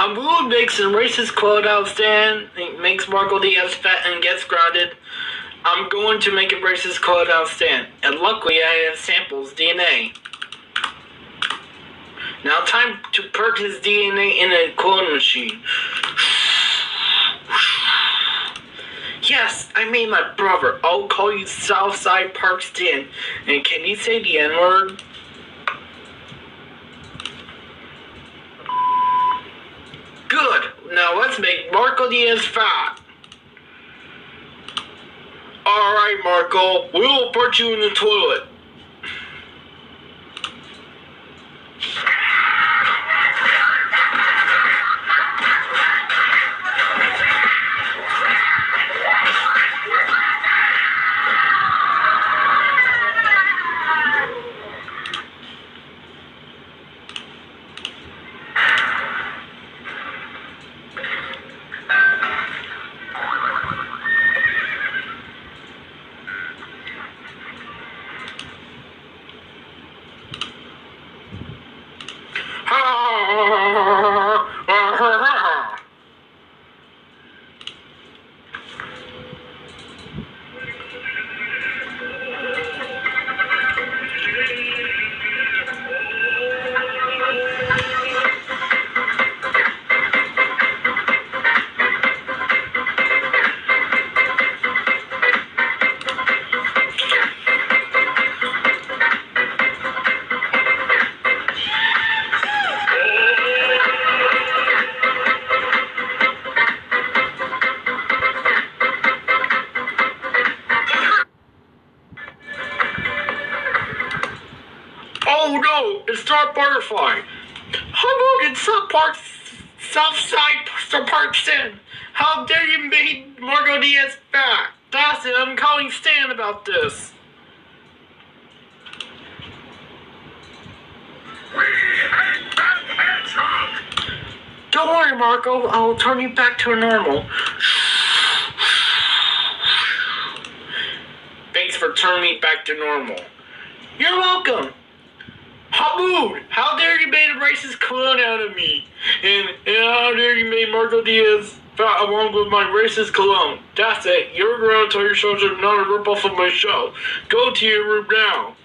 Habu makes a racist quote out stand, makes Marco Diaz fat and gets grounded. I'm going to make a racist quote out stand. And luckily I have samples DNA. Now time to put his DNA in a clone machine. Yes, I made my brother. I'll call you Southside Park Stan. And can you say the N-word? Good. Now let's make Marco Diaz fat. Alright, Marco. We'll put you in the toilet. Ah! Oh no, it's Dark Butterfly. Hamburg and South Park, Southside Park Stan. How dare you make Marco Diaz back? That's it, I'm calling Stan about this. Don't worry, Marco. I'll turn you back to normal. Thanks for turning me back to normal. You're welcome. Hamoud, how dare you made a racist clone out of me? And, and how dare you made Marco Diaz fat along with my racist cologne? That's it. You're going to tell your children not to rip off of my show. Go to your room now.